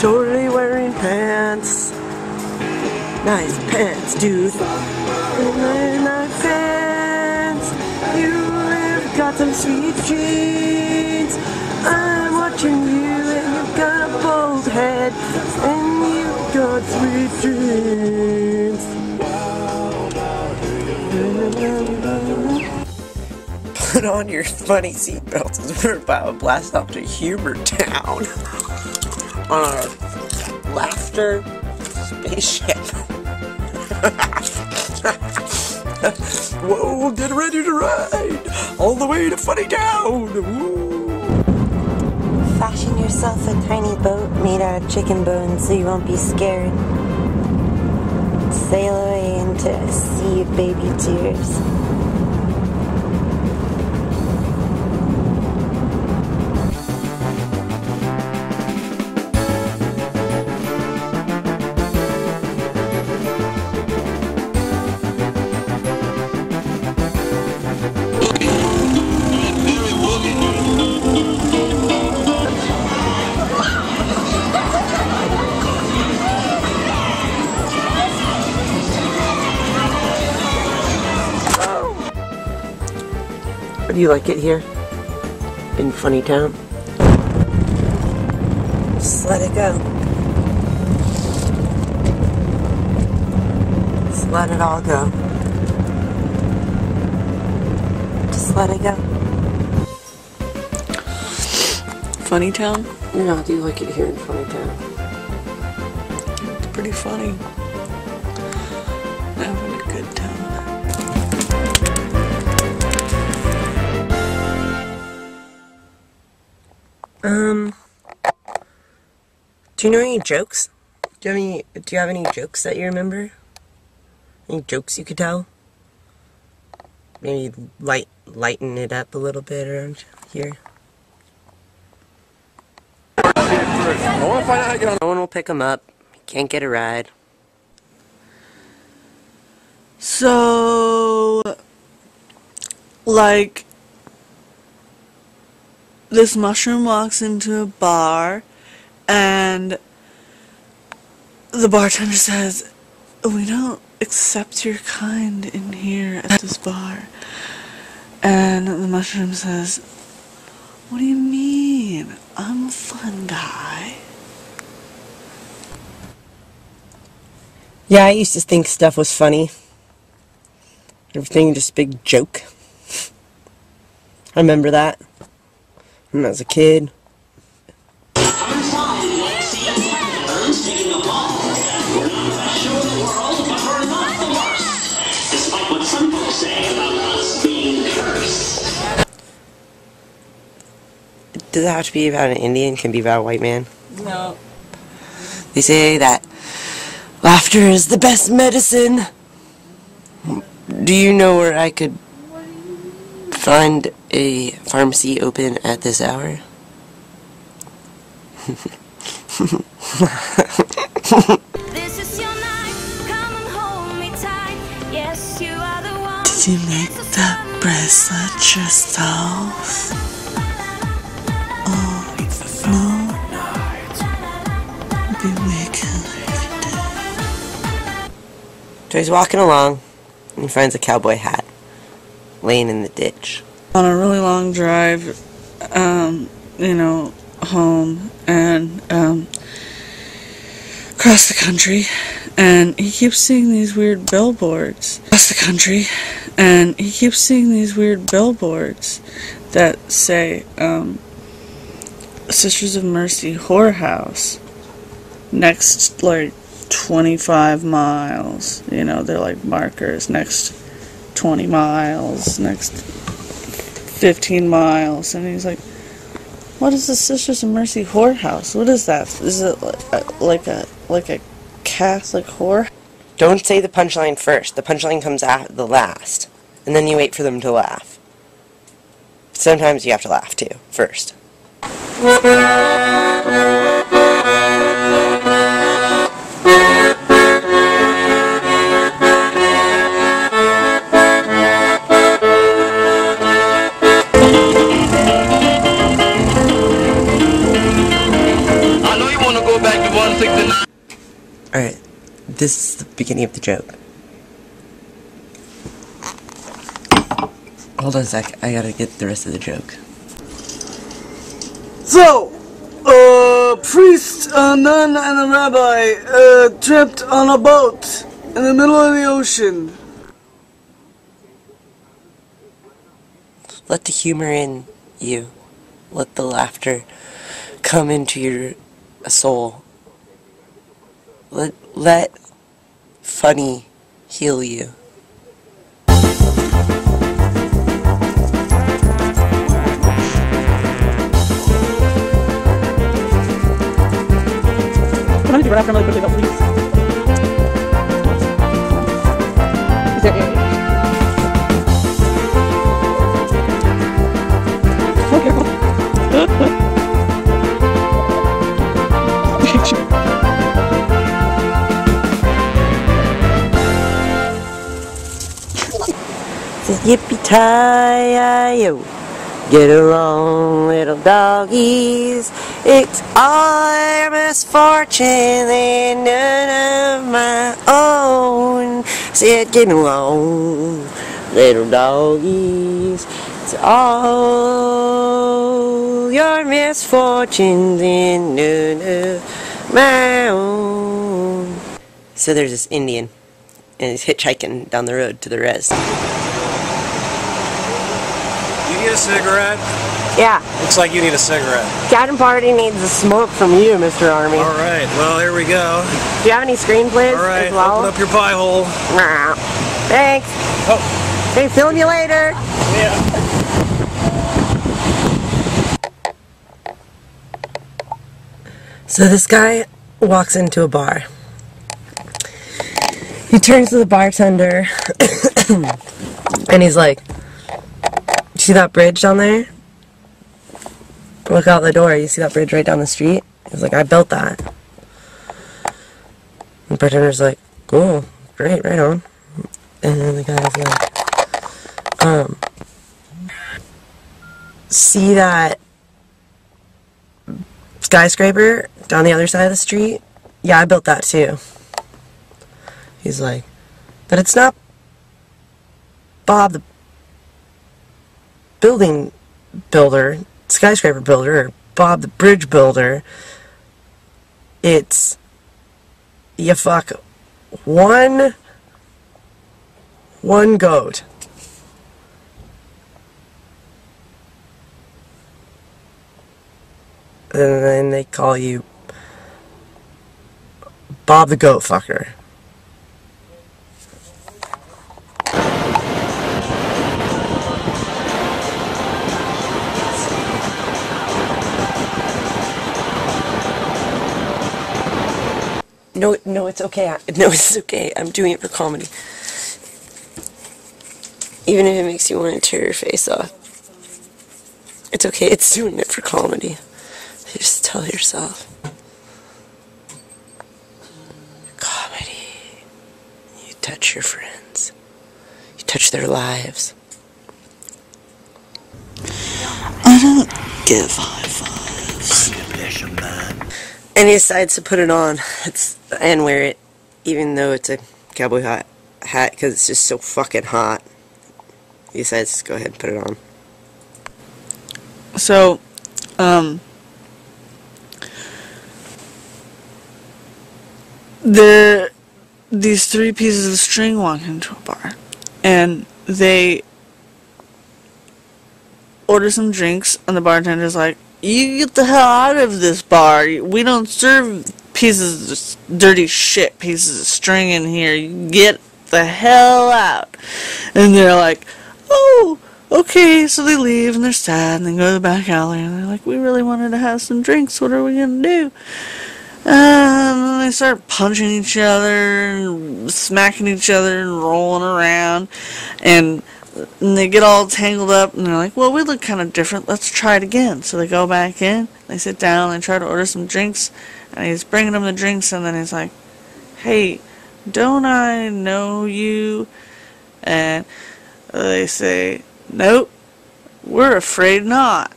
totally wearing pants. Nice pants, dude. Really nice pants. You've got some sweet jeans. I'm watching you and you've got a bald head. And you've got sweet dreams. Put on your funny seatbelts as we're about to blast off to Huber Town. on our laughter spaceship. Whoa, get ready to ride all the way to Funny Town. Fashion yourself a tiny boat made out of chicken bones so you won't be scared. Sail away into a sea of baby tears. Do you like it here? In Funny Town? Just let it go. Just let it all go. Just let it go. Funny Town? No, do you like it here in Funny Town? It's pretty funny. I'm having a good time. Um, do you know any jokes? Do you have any? Do you have any jokes that you remember? Any jokes you could tell? Maybe light lighten it up a little bit around here. I want to find out how to get on. No one will pick him up. He can't get a ride. So, like, this mushroom walks into a bar, and the bartender says, We don't accept your kind in here at this bar. And the mushroom says, What do you mean? I'm a fun guy. Yeah, I used to think stuff was funny. Everything just big joke. I remember that. When I was a kid. Despite what some folks say about us being cursed. Does it have to be about an Indian? Can be about a white man? No. They say that laughter is the best medicine. Do you know where I could find a pharmacy open at this hour? This is your night. Come and hold me tight. Yes, you are the one. Did you make that bracelet yourself? Oh, no. It'd be way cooler if you did. So he's walking along and he finds a cowboy hat laying in the ditch. On a really long drive, um, you know, home and, um, across the country, and he keeps seeing these weird billboards across the country, and he keeps seeing these weird billboards that say, um, Sisters of Mercy Whorehouse. Next, like, 25 miles. You know, they're like markers. Next 20 miles. Next 15 miles. And he's like, what is the Sisters of Mercy Whorehouse? What is that? Is it uh, like a, like a, Catholic whore? Don't say the punchline first. The punchline comes at the last. And then you wait for them to laugh. Sometimes you have to laugh too, first. This is the beginning of the joke. Hold on a sec. I gotta get the rest of the joke. So, a priest, a nun, and a rabbi uh, tripped on a boat in the middle of the ocean. Let the humor in you. Let the laughter come into your soul. Let let funny heal you. Can I do right after really quickly though, please? Is there Says yippee ki yo. Get along, little doggies. It's our misfortune and none of my own. Said, get along, little doggies. It's all your misfortunes and none of my own. So there's this Indian, and he's hitchhiking down the road to the res. You need a cigarette? Yeah, Looks like you need a cigarette. Garden Party needs a smoke from you, Mr. Army. All right, well, here we go. Do you have any screenplays All right, well? open up your pie hole. Nah. Thanks. Oh, Hey, film you later. yeah. So this guy walks into a bar. He turns to the bartender and he's like, See that bridge down there? Look out the door. You see that bridge right down the street? He's like, I built that. And the bartender's like, Cool, great, right on. And then the guy's like, Um, see that skyscraper down the other side of the street? Yeah, I built that too. He's like, but it's not Bob the building builder, skyscraper builder, or Bob the bridge builder. It's you fuck one one goat. and then they call you Bob the Goat Fucker. No, no, it's okay. I, no, it's okay. I'm doing it for comedy. Even if it makes you want to tear your face off. It's okay. It's doing it for comedy. You just tell yourself. Comedy. You touch your friends. You touch their lives. I don't give high fives. And he decides to put it on. It's and wear it, even though it's a cowboy hat, hat because it's just so fucking hot. He decides to go ahead and put it on. So, um, the these three pieces of string walk into a bar, and they order some drinks, and the bartender's like, "You get the hell out of this bar. We don't serve pieces of dirty shit, pieces of string in here. You get the hell out." And they're like, "Oh." Okay, so they leave and they're sad and they go to the back alley and they're like, we really wanted to have some drinks. What are we gonna do? Um, and then they start punching each other and smacking each other and rolling around. And, and they get all tangled up and they're like, well, we look kind of different. Let's try it again. So they go back in, they sit down, they try to order some drinks. And he's bringing them the drinks and then he's like, hey, don't I know you? And they say, nope, we're afraid not.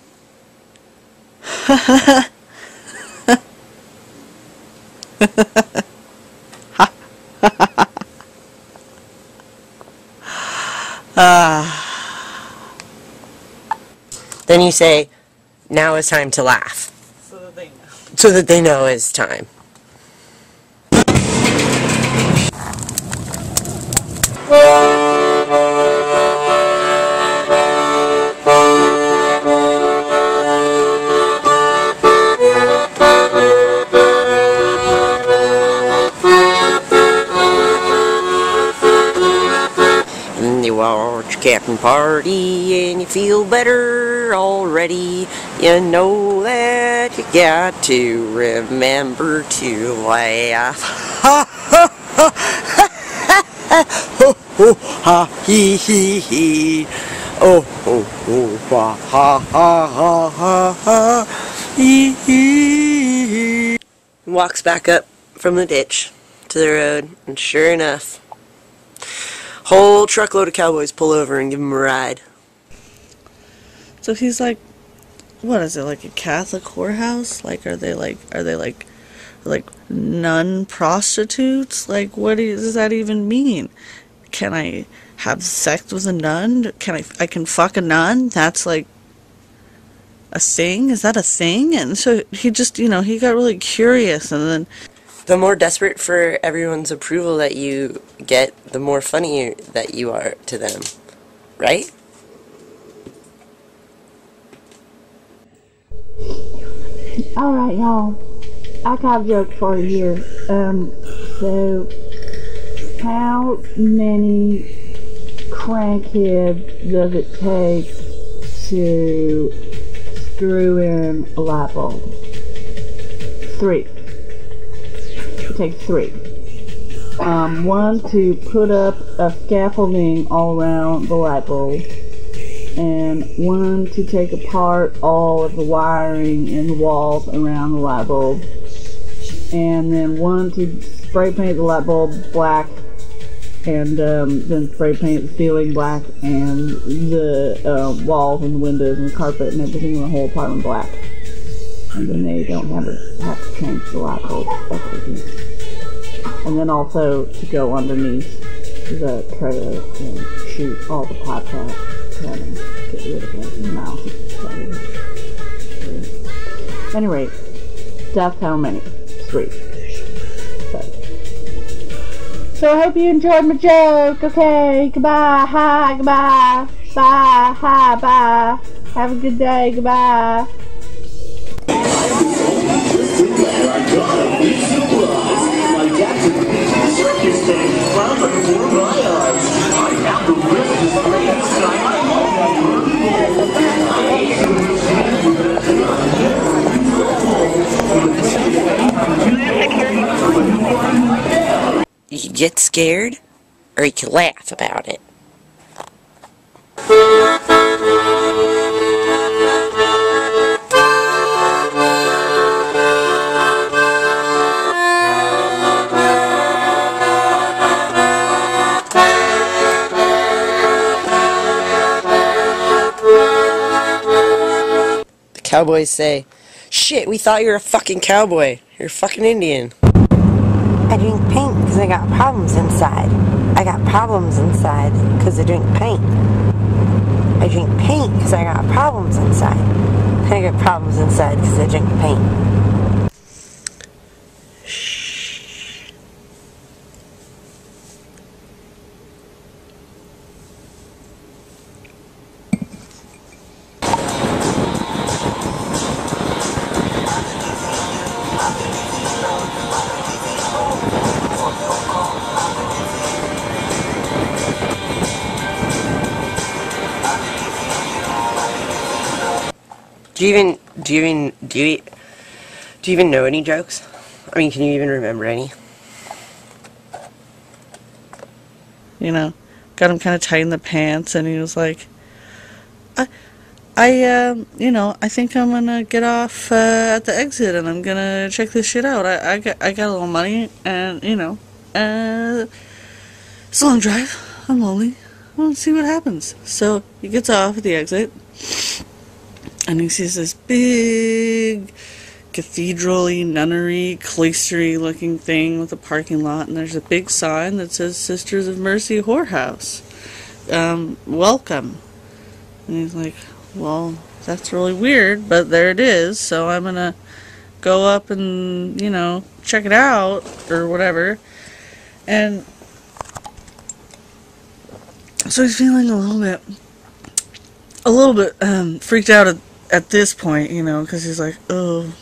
Ah. then you say, now is time to laugh. So that they know. So that they know it's time. And Captain Party and you feel better already. You know that you got to remember to laugh. Ha ha ha ha ha ho ho ha hee hee hee. Oh ho ho ha ha ha ha ha hee hee hee. Walks back up from the ditch to the road, and sure enough, whole truckload of cowboys pull over and give him a ride. So he's like, what is it like a Catholic whorehouse? Like, are they like, are they like, like nun prostitutes? Like, what does that even mean? Can I have sex with a nun? Can I? I can fuck a nun? That's like a thing. Is that a thing? And so he just, you know, he got really curious, and then The more desperate for everyone's approval that you get, the more funny that you are to them. Right? All right, y'all. I got a joke for you. Um, so how many crankheads does it take to screw in a light bulb? Three. It takes three. Um, one to put up a scaffolding all around the light bulb and one to take apart all of the wiring in the walls around the light bulb, and then one to spray paint the light bulb black, and um, then spray paint the ceiling black, and the uh, walls and the windows and the carpet and everything in the whole apartment black. And then they don't have to have to change the light bulb. And then also to go underneath the trailer and shoot all the pipes out try to get rid of. Anyway, that's how many. Three. So. so I hope you enjoyed my joke. Okay, goodbye, hi, goodbye, bye, hi, bye. Have a good day, goodbye. You can get scared, or you can laugh about it. The cowboys say, Shit, we thought you were a fucking cowboy. You're a fucking Indian. I drink paint because I got problems inside. I got problems inside because I drink paint. I drink paint because I got problems inside. I got problems inside because I drink paint. Do you even do you even do you do you even know any jokes? I mean, can you even remember any? you know, got him kind of tight in the pants, and he was like, "I, I, um, you know, I think I'm gonna get off uh, at the exit, and I'm gonna check this shit out. I, I got, I got a little money, and you know, uh, it's a long drive. I'm lonely. Well, see what happens." So he gets off at the exit, and he sees this big cathedral-y, nunnery, cloistery looking thing with a parking lot, and there's a big sign that says Sisters of Mercy Whorehouse. um, welcome. And he's like, well, that's really weird, but there it is. So I'm gonna go up and you know check it out or whatever. And so he's feeling a little bit, a little bit um, freaked out at, at this point, you know, because he's like, oh,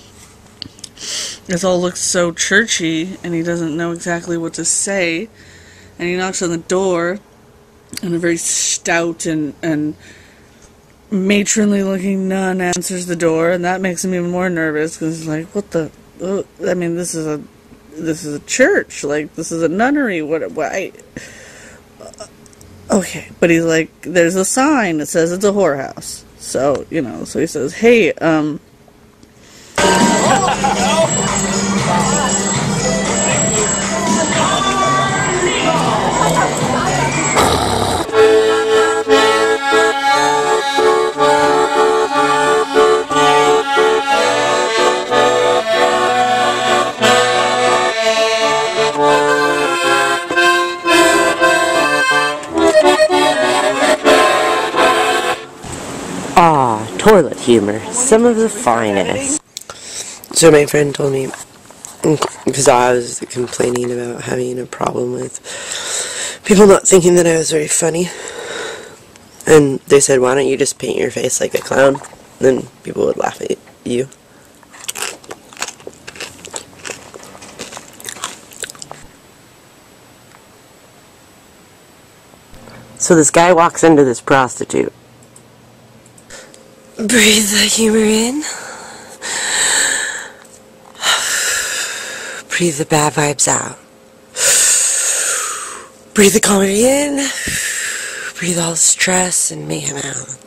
this all looks so churchy, and he doesn't know exactly what to say. And he knocks on the door, and a very stout and and matronly looking nun answers the door, and that makes him even more nervous because he's like, "What the? Oh, I mean, this is a this is a church. Like this is a nunnery. What? Why?" Uh, okay, but he's like, "There's a sign that says it's a whorehouse." So you know, so he says, "Hey, um." Ah, toilet humor. Some of the finest. So my friend told me, because I was complaining about having a problem with people not thinking that I was very funny. And they said, why don't you just paint your face like a clown? Then people would laugh at you. So this guy walks into this prostitute. Breathe the humor in. Breathe the bad vibes out. Breathe the comedy in. Breathe all the stress and mayhem out.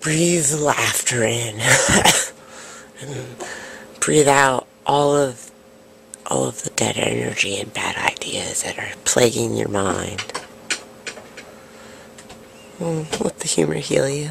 Breathe the laughter in. and breathe out all of all of the dead energy and bad ideas that are plaguing your mind. Mm, let the humor heal you.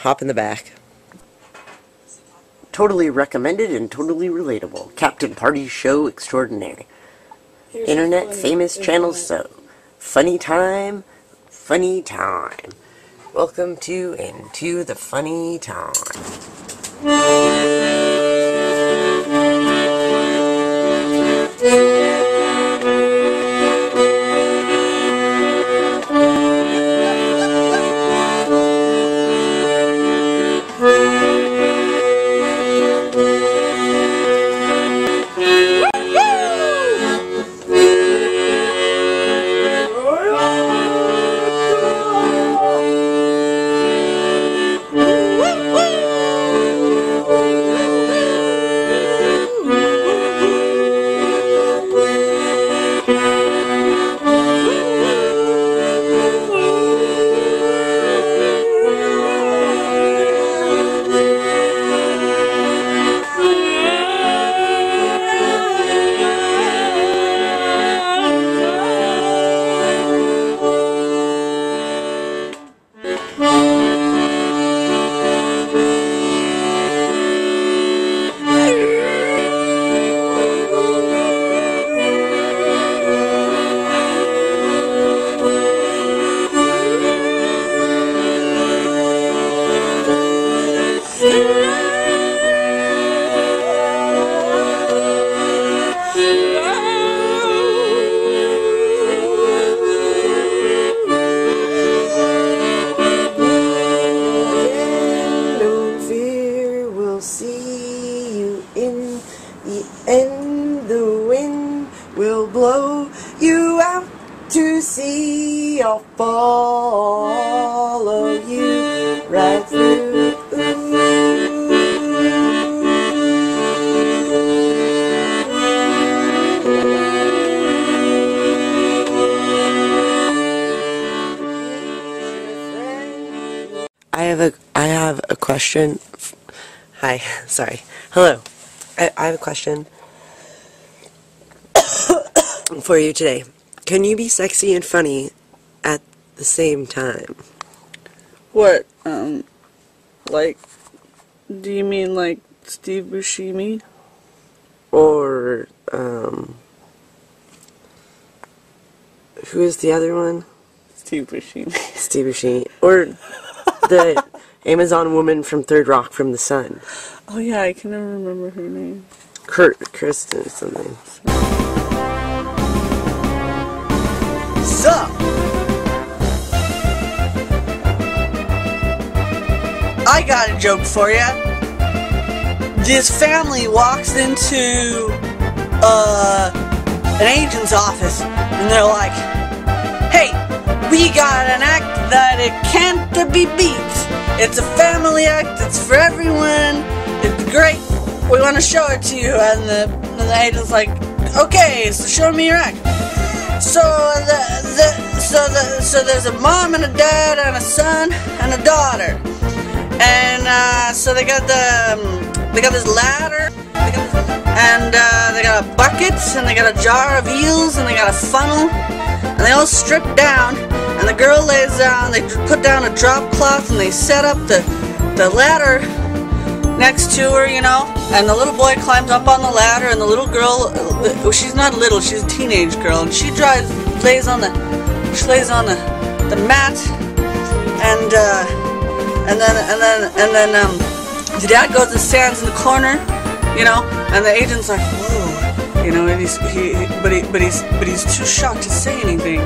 hop in the back. Totally recommended and totally relatable. Captain Party Show Extraordinary. Here's Internet famous channel so. Funny time, funny time. Welcome to and to the funny time. question. Hi, sorry. Hello. I, I have a question for you today. Can you be sexy and funny at the same time? What, um, like, do you mean like Steve Buscemi? Or um who is the other one? Steve Buscemi. Steve Buscemi. Or the Amazon woman from Third Rock from the Sun. Oh yeah, I can never remember her name. Kurt Kristen something. Sup? I got a joke for you. This family walks into uh, an agent's office and they're like, "Hey, we got an act that it can't be beat. It's a family act. It's for everyone. It's great. We want to show it to you." And the, and the agent's like, "Okay, so show me your act." So the, the so the so there's a mom and a dad and a son and a daughter, and uh, so they got the um, they got this ladder, got and uh, they got a bucket and they got a jar of eels and they got a funnel, and they all strip down, and the girl lays down. They put down a drop cloth and they set up the the ladder next to her, you know, and the little boy climbs up on the ladder, and the little girl, she's not little, she's a teenage girl, and she drives, lays on the, she lays on the, the mat, and uh, and then and then and then um, the dad goes and stands in the corner, you know, and the agent's like, whoa, you know, and he's he, he but he but he's but he's too shocked to say anything,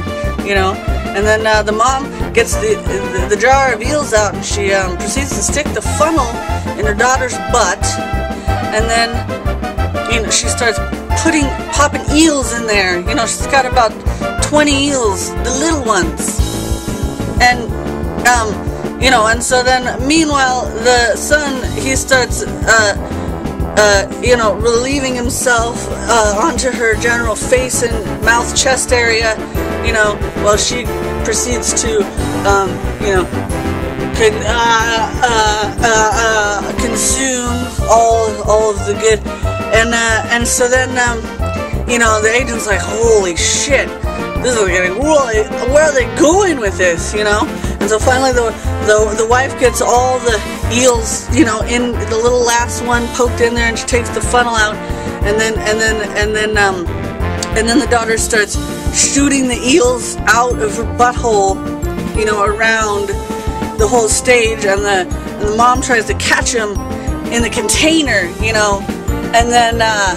you know. And then uh, the mom gets the, the the jar of eels out, and she um, proceeds to stick the funnel in her daughter's butt, and then you know she starts putting popping eels in there. You know, she's got about 20 eels, the little ones, and um, you know, and so then meanwhile the son he starts uh, uh, you know relieving himself uh, onto her general face and mouth chest area, you know, while she proceeds to um, you know uh, uh, uh, uh, consume all all of the good, and uh, and so then um, you know the agent's like, holy shit, this is getting really. Where are they going with this? You know, and so finally the the the wife gets all the eels, you know, in the little last one poked in there, and she takes the funnel out, and then and then and then um, and then the daughter starts shooting the eels out of her butthole, you know, around the whole stage, and the and the mom tries to catch him in the container, you know, and then uh,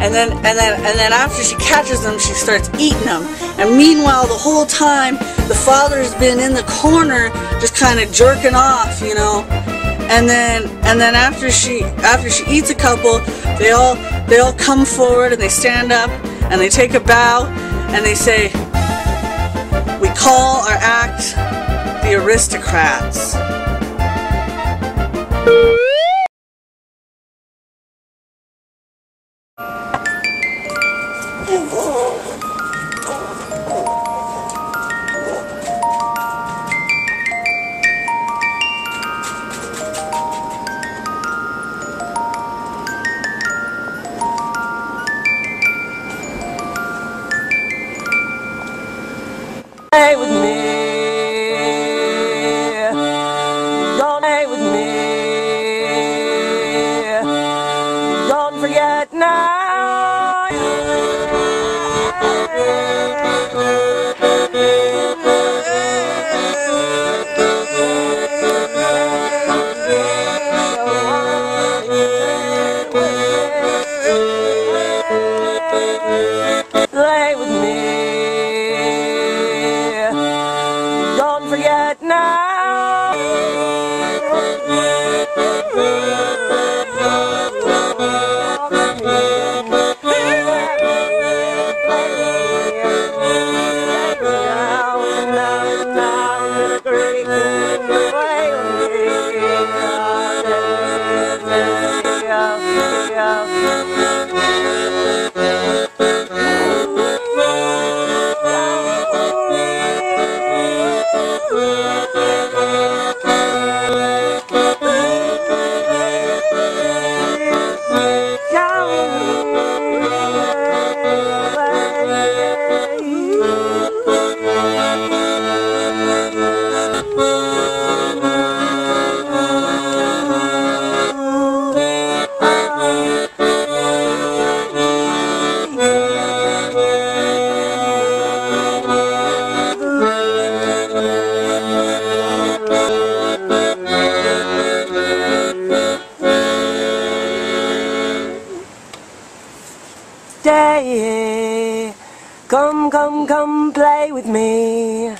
and then and then and then after she catches them, she starts eating them. And meanwhile, the whole time, the father's been in the corner, just kind of jerking off, you know. And then and then after she after she eats a couple, they all they all come forward and they stand up and they take a bow and they say, "We call our act the aristocrats." Come, come, come play with me.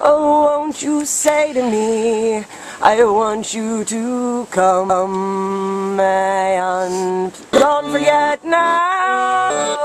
Oh, won't you say to me, I want you to come and don't forget now.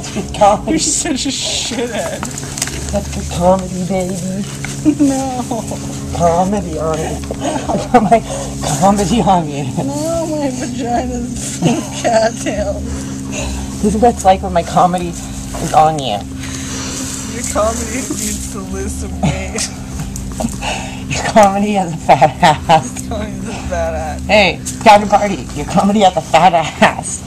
That's good comedy. You're such a shithead. That's good comedy, baby. No. Comedy on it. I put my comedy on you. No, my vagina's cattails. This is what it's like when my comedy is on you. Your comedy needs to lose some weight. Your comedy has a fat ass. Your Comedy's a badass. Hey, counter party. Your comedy has a fat ass.